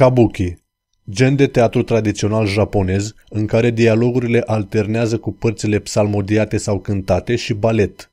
Kabuki Gen de teatru tradițional japonez în care dialogurile alternează cu părțile psalmodiate sau cântate și balet.